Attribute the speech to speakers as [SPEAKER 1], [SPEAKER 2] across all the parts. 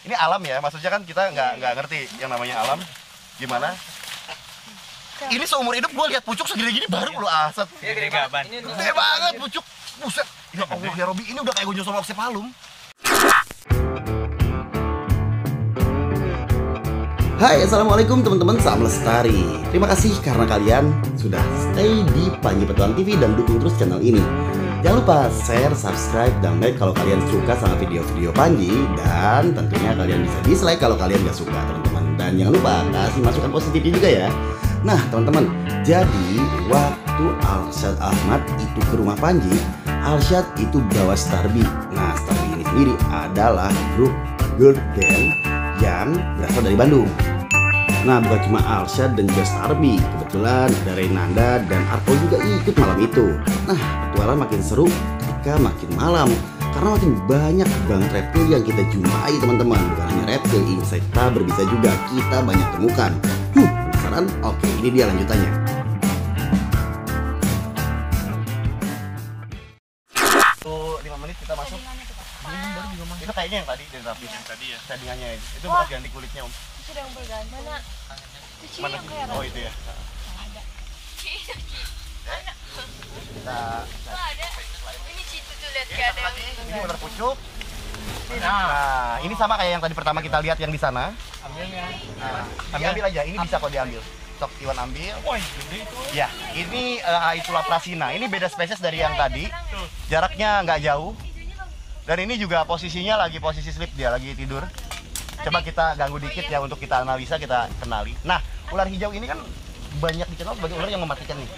[SPEAKER 1] ini alam ya maksudnya kan kita nggak nggak ngerti yang namanya alam. Gimana? Ini seumur hidup gue lihat pucuk segini gini baru lo aset
[SPEAKER 2] Gede gaban.
[SPEAKER 1] gede banget pucuk. Buset. Ya Allah ya Robi ini udah kayak gonjol sama Oxepalum Hai Assalamualaikum teman-teman. Salam Lestari. Terima kasih karena kalian sudah stay di Panji Petualang TV dan dukung terus channel ini Jangan lupa share, subscribe, dan like kalau kalian suka sama video-video Panji. Dan tentunya kalian bisa dislike kalau kalian gak suka teman-teman. Dan jangan lupa kasih masukan positif juga ya. Nah teman-teman Jadi waktu Alshad Ahmad itu ke rumah Panji Alshad itu bawa Starby Nah Starby ini sendiri adalah grup girl band yang berasal dari Bandung Nah bukan cuma Alshad dan juga Starby Kebetulan ada Renanda dan Arpo juga ikut malam itu. Nah petualangan makin seru ketika makin malam. Karena makin banyak banget reptil yang kita jumpai teman-teman. Bukan hanya reptil, insekta berbisa juga. Kita banyak temukan. Huh penasaran? Oke ini dia lanjutannya. Tuh 5 menit kita masuk. Itu kayaknya yang tadi dari rapi Yang tadi ya. Tandingannya itu Itu bekas ganti kulitnya om
[SPEAKER 3] Sudah yang berganti. Mana? Cuci
[SPEAKER 1] Mana?
[SPEAKER 3] yang kayak
[SPEAKER 1] Oh itu ya Kita
[SPEAKER 3] Oh, ada. Ini situ tuh lihat
[SPEAKER 1] Ini
[SPEAKER 3] kayak
[SPEAKER 1] satu
[SPEAKER 3] ada
[SPEAKER 1] ini ular pucuk. Nah, ini sama kayak yang tadi pertama kita lihat yang di sana.
[SPEAKER 2] Ambilnya.
[SPEAKER 1] Nah, ambil, ambil aja, ini bisa kok diambil. Sok Iwan ambil.
[SPEAKER 2] Wah, gede itu.
[SPEAKER 1] Ya, ini uh, Aitula prasina. Ini beda spesies dari yang tadi. Jaraknya nggak jauh. Dan ini juga posisinya lagi posisi sleep dia, lagi tidur. Coba kita ganggu dikit ya untuk kita analisa, kita kenali. Nah, ular hijau ini kan banyak dikenal sebagai ular yang mematikan nih.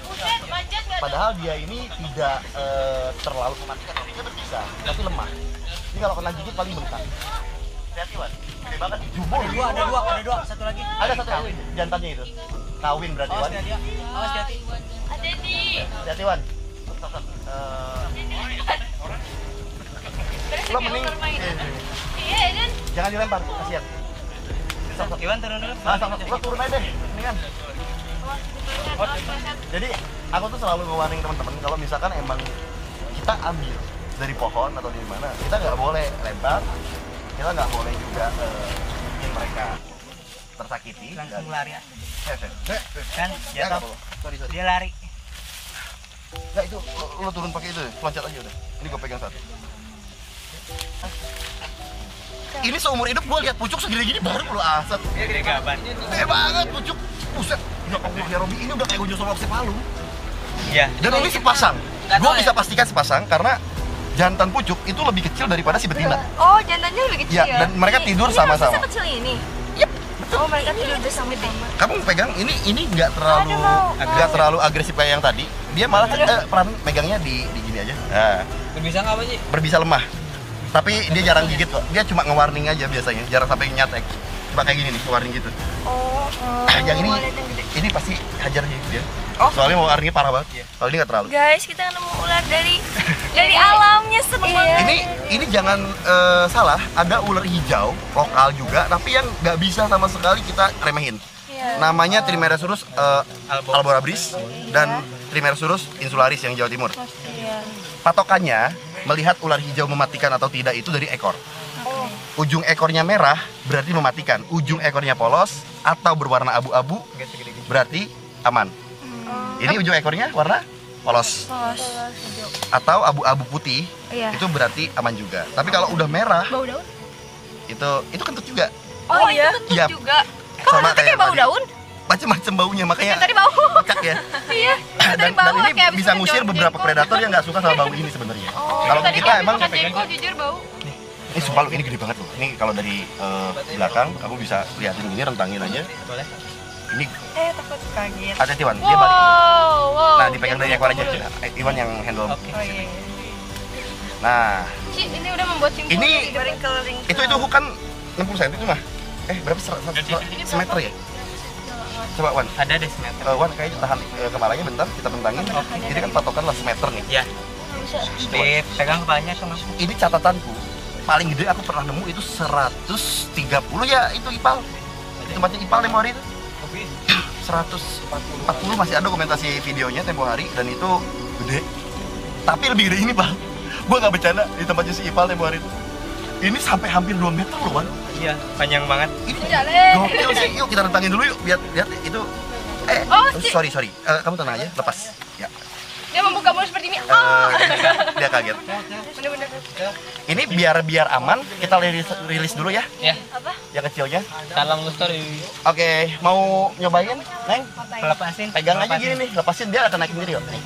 [SPEAKER 1] Padahal dia ini tidak eh, terlalu mematikan, dia berbisa, tapi lemah. Ini kalau kena gigit paling bengkak. Hati-hati, Wan. Gede banget, jumbo.
[SPEAKER 2] Dua, ada dua, ada dua. Satu lagi.
[SPEAKER 1] Ada satu lagi, jantannya itu. Kawin berarti, Wan.
[SPEAKER 2] Awas hati.
[SPEAKER 3] Ada di.
[SPEAKER 1] Hati-hati, Wan. Stop, stop. Eh, lo mending eh,
[SPEAKER 3] Iya,
[SPEAKER 1] jangan dilempar, kasihan. Stop, stop.
[SPEAKER 2] Iwan turun dulu.
[SPEAKER 1] Ah, stop, stop. Lo turun aja deh, mendingan. Jadi aku tuh selalu nge-warning teman-teman kalau misalkan emang kita ambil dari pohon atau dari mana, kita nggak boleh lempar, kita nggak boleh juga eh, bikin mereka tersakiti.
[SPEAKER 2] Langsung
[SPEAKER 1] dan-
[SPEAKER 2] lari.
[SPEAKER 1] Eh, eh, eh.
[SPEAKER 2] Kan,
[SPEAKER 1] Ya,
[SPEAKER 2] jatuh.
[SPEAKER 1] Sorry, sorry.
[SPEAKER 2] Dia lari.
[SPEAKER 1] Nggak itu, lo, lo turun pakai itu, loncat aja udah. Ini gue pegang satu. Ini seumur hidup gue lihat pucuk segini gini baru lo aset.
[SPEAKER 2] Dia gede gaban.
[SPEAKER 1] Gede banget pucuk. Buset. Ya Allah ya Robi, ini udah kayak gonjol sama Oxepalum.
[SPEAKER 2] Iya.
[SPEAKER 1] Dan ini sepasang. Gue bisa pastikan sepasang karena jantan pucuk itu lebih kecil daripada si betina.
[SPEAKER 3] Oh, jantannya lebih kecil.
[SPEAKER 1] Iya, dan mereka tidur sama-sama.
[SPEAKER 3] kecil ini.
[SPEAKER 1] Yep.
[SPEAKER 3] Oh, mereka tidur bersama-sama.
[SPEAKER 1] Kamu pegang ini ini nggak terlalu nggak terlalu agresif kayak yang tadi. Dia malah eh, peran megangnya di di gini aja. Nah,
[SPEAKER 2] Berbisa nggak apa sih?
[SPEAKER 1] berbisa lemah. Tapi dia jarang gigit kok. Dia cuma nge-warning aja biasanya, jarang sampai nyatek. Coba kayak gini nih, warning gitu.
[SPEAKER 3] Oh, oh.
[SPEAKER 1] yang ini
[SPEAKER 3] gede.
[SPEAKER 1] ini pasti hajar nih dia.
[SPEAKER 3] Oh.
[SPEAKER 1] Soalnya mau warningnya parah banget. Kalau ini nggak terlalu.
[SPEAKER 3] Guys, kita nemu ular dari dari alamnya seneng banget.
[SPEAKER 1] Ini ini jangan eh, salah, ada ular hijau lokal juga, tapi yang nggak bisa sama sekali kita remehin.
[SPEAKER 3] Iya.
[SPEAKER 1] Namanya Trimeresurus eh,
[SPEAKER 2] Albo.
[SPEAKER 1] alborabris dan Trimeresurus insularis yang Jawa Timur.
[SPEAKER 3] Iya.
[SPEAKER 1] Patokannya melihat ular hijau mematikan atau tidak itu dari ekor.
[SPEAKER 3] Oh.
[SPEAKER 1] Ujung ekornya merah berarti mematikan. Ujung ekornya polos atau berwarna abu-abu berarti aman. Ini ujung ekornya warna polos
[SPEAKER 3] Pos.
[SPEAKER 1] atau abu-abu putih
[SPEAKER 3] Iya.
[SPEAKER 1] itu berarti aman juga. Tapi kalau udah merah
[SPEAKER 3] Bau daun?
[SPEAKER 1] itu itu kentut juga.
[SPEAKER 3] Oh, iya. Itu
[SPEAKER 1] Iya.
[SPEAKER 3] juga. Kok
[SPEAKER 1] Sama
[SPEAKER 3] kentutnya kayak bau
[SPEAKER 1] tadi.
[SPEAKER 3] daun?
[SPEAKER 1] Macem-macem baunya makanya
[SPEAKER 3] tadi bau.
[SPEAKER 1] kocak ya.
[SPEAKER 3] Iya.
[SPEAKER 1] dan,
[SPEAKER 3] Tadi
[SPEAKER 1] dan
[SPEAKER 3] bau
[SPEAKER 1] ini bisa ngusir beberapa predator yang nggak suka sama bau ini sebenarnya.
[SPEAKER 3] Oh,
[SPEAKER 1] kalau kita
[SPEAKER 3] abis
[SPEAKER 1] emang
[SPEAKER 3] makan jengkol jujur bau.
[SPEAKER 1] ini sumpah lu ini gede banget loh. Ini kalau dari eh, belakang kamu bisa liatin ini rentangin aja.
[SPEAKER 2] Boleh.
[SPEAKER 1] Ini
[SPEAKER 3] Eh, takut kaget.
[SPEAKER 1] ada Iwan, dia balik.
[SPEAKER 3] Wow, wow.
[SPEAKER 1] Nah, dipegang dari ekor aja. Iwan yang handle.
[SPEAKER 2] Oke.
[SPEAKER 3] Oh iya. iya.
[SPEAKER 1] Nah,
[SPEAKER 3] Ci, ini udah membuat simpul
[SPEAKER 1] Ini- itu itu kan 60 cm itu mah. Eh, berapa semeter ya? Coba Wan.
[SPEAKER 2] Ada deh semeter.
[SPEAKER 1] Eh, Wan kayaknya tahan eh, kepalanya bentar, kita bentangin. Jadi kan patokan lah semeter nih.
[SPEAKER 2] Ya.
[SPEAKER 3] Bisa.
[SPEAKER 2] Dipegang kepalanya mas.
[SPEAKER 1] Ini catatanku paling gede aku pernah nemu itu 130 ya itu ipal. Di tempatnya ipal tempo hari itu. 140 masih ada dokumentasi videonya tempo hari dan itu gede. Tapi lebih gede ini, Pak. Gua nggak bercanda di tempatnya si Ipal tempo hari itu. Ini sampai hampir 2 meter loh, Wan.
[SPEAKER 2] Iya, panjang banget.
[SPEAKER 1] Ini gokil sih. Yuk kita rentangin dulu yuk. Lihat, lihat itu. Eh,
[SPEAKER 3] Oh,
[SPEAKER 1] oh,
[SPEAKER 3] si-
[SPEAKER 1] sorry, sorry. Eh, kamu tenang aja, lepas. Ya.
[SPEAKER 3] Dia membuka mulut seperti ini.
[SPEAKER 1] Eh,
[SPEAKER 3] Oh.
[SPEAKER 1] dia kaget.
[SPEAKER 3] Bener-bener.
[SPEAKER 1] Ini biar biar aman, kita rilis, rilis dulu ya,
[SPEAKER 2] Ya,
[SPEAKER 3] Apa?
[SPEAKER 1] yang kecilnya.
[SPEAKER 2] salam story.
[SPEAKER 1] Oke, mau nyobain, Neng?
[SPEAKER 2] Pelepasin.
[SPEAKER 1] Pegang aja
[SPEAKER 2] pelepasin.
[SPEAKER 1] gini nih, lepasin dia akan naik sendiri kok. Nih.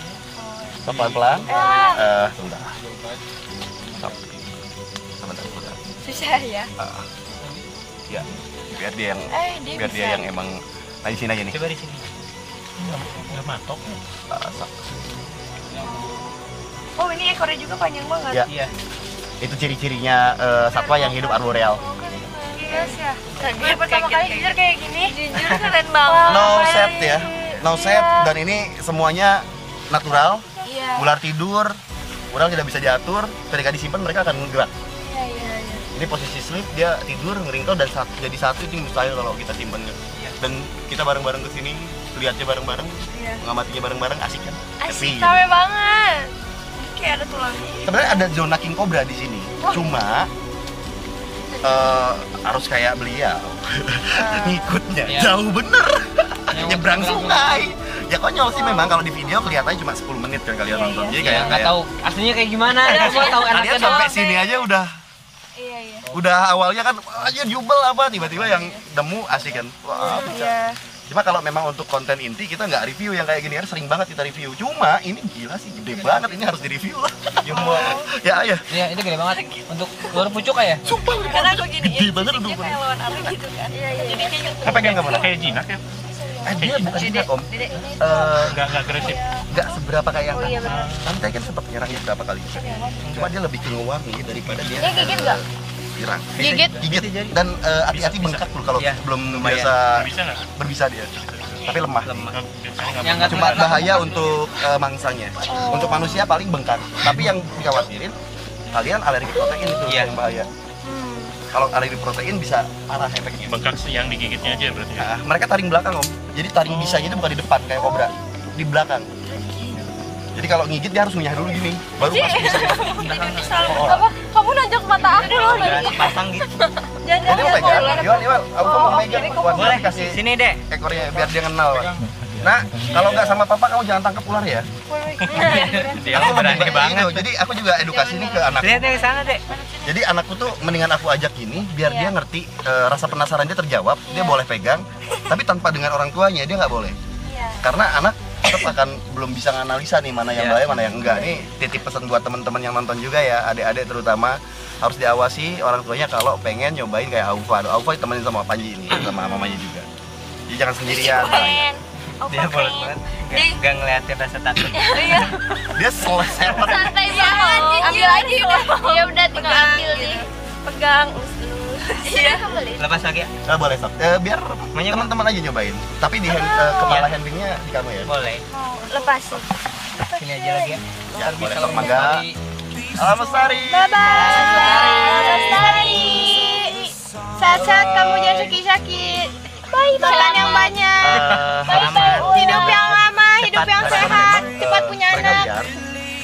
[SPEAKER 1] Pelan-pelan.
[SPEAKER 3] Wah,
[SPEAKER 1] Eh, sebentar.
[SPEAKER 3] Ya.
[SPEAKER 1] Ah. ya, biar dia yang
[SPEAKER 3] Eh, dia
[SPEAKER 1] biar
[SPEAKER 3] bisa.
[SPEAKER 1] dia yang emang nah di sini aja nih.
[SPEAKER 2] Coba di sini.
[SPEAKER 1] Ah, stop.
[SPEAKER 3] Oh, ini ekornya juga panjang banget.
[SPEAKER 1] Ya.
[SPEAKER 2] Iya.
[SPEAKER 1] Itu ciri-cirinya eh, satwa yang hidup arboreal.
[SPEAKER 3] Iya sih ya. Kaget pertama kali jujur kayak gini. Jujur keren banget.
[SPEAKER 1] No set ya, no set dan ini semuanya natural.
[SPEAKER 3] Iya.
[SPEAKER 1] Ular tidur, ular tidak bisa diatur. Ketika disimpan mereka akan gerak.
[SPEAKER 3] Iya, iya, iya.
[SPEAKER 1] Ini posisi sleep dia tidur ngeringkel dan satu, jadi satu itu mustahil kalau kita simpan
[SPEAKER 2] Iya.
[SPEAKER 1] Dan kita bareng-bareng ke sini, lihatnya bareng-bareng,
[SPEAKER 3] Iya.
[SPEAKER 1] mengamatinya bareng-bareng asik kan?
[SPEAKER 3] Asik, rame banget. Kayak ada tulangnya.
[SPEAKER 1] Sebenarnya ada zona king cobra di sini. Cuma eh, harus kayak beliau ngikutnya
[SPEAKER 2] Iya.
[SPEAKER 1] jauh bener
[SPEAKER 2] Yang
[SPEAKER 1] nyebrang sungai ya konyol sih memang kalau di video kelihatannya cuma 10 menit kan kalian
[SPEAKER 3] Iya,
[SPEAKER 1] nonton
[SPEAKER 3] iya.
[SPEAKER 1] jadi
[SPEAKER 2] Iya,
[SPEAKER 1] kayak
[SPEAKER 2] nggak
[SPEAKER 1] kayak
[SPEAKER 2] tahu aslinya kayak gimana. Cuma tahu
[SPEAKER 1] kalian
[SPEAKER 2] enaknya
[SPEAKER 1] sampai sini aja udah
[SPEAKER 3] Iya, iya.
[SPEAKER 1] Udah awalnya kan aja jubel apa tiba-tiba yang nemu asik kan wah bisa
[SPEAKER 3] Iya.
[SPEAKER 1] cuma kalau memang untuk konten inti kita nggak review yang kayak gini kan sering banget kita review cuma ini gila sih gede banget ini harus di review lah
[SPEAKER 2] Jumbo.
[SPEAKER 1] ya ya
[SPEAKER 2] Iya, itu gede banget. Untuk luar pucuk ya?
[SPEAKER 1] sumpah
[SPEAKER 3] Karena aku gini,
[SPEAKER 1] gede banget tuh
[SPEAKER 3] kayak lawan apa gitu kan. Iya, iya. Jadi kayak gitu.
[SPEAKER 1] apa kayak nggak mana
[SPEAKER 4] kayak jinak ya
[SPEAKER 1] eh dia bukan jinak om. Eh,
[SPEAKER 4] nggak nggak agresif
[SPEAKER 1] nggak seberapa kayak yang
[SPEAKER 3] Oh, iya,
[SPEAKER 1] kan sempat nyerangnya berapa kali cuma dia lebih ke ngewangi daripada dia
[SPEAKER 3] Dia gigit nggak?
[SPEAKER 1] Nyerang
[SPEAKER 3] Gigit?
[SPEAKER 1] gigit. Dan eh, hati-hati bengkak dulu kalau
[SPEAKER 2] Iya,
[SPEAKER 1] belum
[SPEAKER 2] lumayan.
[SPEAKER 1] biasa
[SPEAKER 4] bisa nggak?
[SPEAKER 1] berbisa dia. Tapi lemah.
[SPEAKER 2] Lemah. Yang nggak
[SPEAKER 1] cuma bahaya untuk eh, mangsanya. Untuk manusia paling bengkak. Tapi yang dikhawatirin kalian alergi protein itu
[SPEAKER 2] Iya.
[SPEAKER 1] yang bahaya.
[SPEAKER 3] Hmm.
[SPEAKER 1] kalau alergi protein bisa parah efeknya.
[SPEAKER 4] Bengkak sih yang digigitnya aja berarti ya?
[SPEAKER 1] Nah, mereka taring belakang om. Jadi taring bisanya itu bukan di depan kayak kobra. Di belakang jadi kalau ngigit dia harus ngunyah dulu gini baru masuk bisa Oh.
[SPEAKER 3] Apa? Kamu nonjok mata aku loh lagi.
[SPEAKER 2] pasang gitu.
[SPEAKER 3] Jangan
[SPEAKER 1] Jadi mau pegang, Iwan, Iwan, aku mau
[SPEAKER 3] Oh,
[SPEAKER 1] megang,
[SPEAKER 2] Boleh
[SPEAKER 1] kasih
[SPEAKER 2] Sini, Dek.
[SPEAKER 1] ekornya biar dia kenal. Nah, kalau nggak sama papa kamu jangan tangkap ular ya.
[SPEAKER 2] Dia
[SPEAKER 1] Aku
[SPEAKER 2] berani banget.
[SPEAKER 1] gitu. Jadi aku juga edukasi ini ke anak.
[SPEAKER 2] Lihat deh sana, Dek.
[SPEAKER 1] Jadi anakku tuh mendingan aku ajak gini biar dia ngerti eh, rasa penasaran dia terjawab, dia boleh pegang, tapi tanpa dengan orang tuanya dia nggak boleh.
[SPEAKER 3] Iya.
[SPEAKER 1] Karena anak tetap akan belum bisa nganalisa nih mana yang
[SPEAKER 2] Iya.
[SPEAKER 1] bahaya mana yang enggak. Nih titip pesan buat teman-teman yang nonton juga ya, adik-adik terutama harus diawasi orang tuanya kalau pengen nyobain kayak Aufa. Aufa ditemenin sama Panji ini, sama mamanya juga. Jadi jangan sendirian.
[SPEAKER 3] Keren. Oh,
[SPEAKER 2] Dia boleh banget. Nggak- Nggak ngeliatin rasa takut.
[SPEAKER 3] Iya.
[SPEAKER 1] Dia selesai
[SPEAKER 3] Santai banget. Ambil aja udah. Ya udah tinggal ambil nih. Pegang. Iya.
[SPEAKER 2] Lepas lagi ya?
[SPEAKER 1] Nggak boleh sob. Eh, biar teman-teman aja nyobain. Tapi di hand, eh, kepala handlingnya di kamu ya.
[SPEAKER 2] Boleh.
[SPEAKER 3] Lepas.
[SPEAKER 2] Sini aja lagi ya.
[SPEAKER 1] Ya, boleh
[SPEAKER 2] Kalau
[SPEAKER 1] sob mangga. Salam Lestari.
[SPEAKER 3] Bye bye. Lestari. Sehat-sehat kamu jangan sakit-sakit. Bye bye. Makan yang banyak.
[SPEAKER 1] Eh, harus
[SPEAKER 3] Hidup yang lama, hidup yang sehat, cepat
[SPEAKER 1] eh,
[SPEAKER 3] punya anak.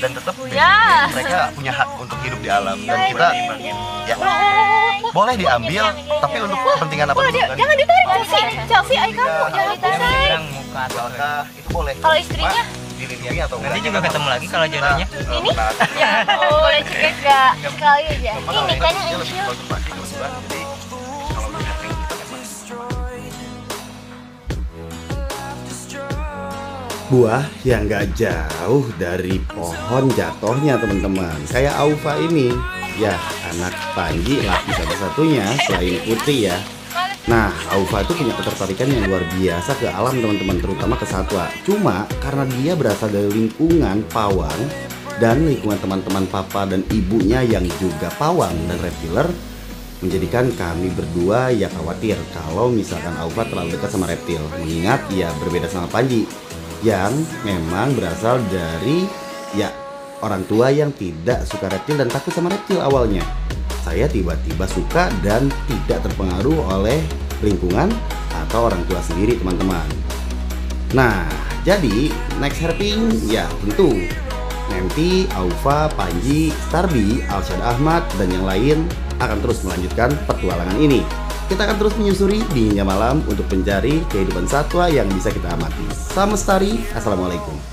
[SPEAKER 1] Dan tetap
[SPEAKER 3] Ya.
[SPEAKER 1] mereka punya hak untuk hidup di alam dan kita ya boleh diambil tapi untuk kepentingan apa dulu kan
[SPEAKER 3] Jangan ditarik Chelsea. Chelsea, ayo kamu jangan
[SPEAKER 2] Dia
[SPEAKER 3] ditarik.
[SPEAKER 1] itu boleh
[SPEAKER 3] Kalau istrinya?
[SPEAKER 1] Dilindungi atau
[SPEAKER 2] Nanti juga ketemu lagi kalau jodohnya.
[SPEAKER 1] Nah,
[SPEAKER 3] Ini? Ya, boleh juga enggak? Sekali aja. Ini kan yang
[SPEAKER 1] Buah yang gak jauh dari pohon jatuhnya teman-teman. Kayak Aufa ini. Ya anak Panji laki satu-satunya selain Putri ya. Nah Aufa itu punya ketertarikan yang luar biasa ke alam teman-teman Terutama ke satwa. Cuma karena dia berasal dari lingkungan pawang Dan lingkungan teman-teman papa dan ibunya yang juga pawang dan reptiler menjadikan kami berdua ya khawatir kalau misalkan Aufa terlalu dekat sama reptil. Mengingat ia berbeda sama Panji yang memang berasal dari ya orang tua yang tidak suka reptil dan takut sama reptil awalnya. Saya tiba-tiba suka dan tidak terpengaruh oleh lingkungan atau orang tua sendiri teman-teman. Nah jadi next herping ya tentu. Nanti Aufa, Panji, Starbi, Alshad Ahmad dan yang lain akan terus melanjutkan petualangan ini. Kita akan terus menyusuri dinginnya malam untuk mencari kehidupan satwa yang bisa kita amati. Salam lestari, Assalamualaikum.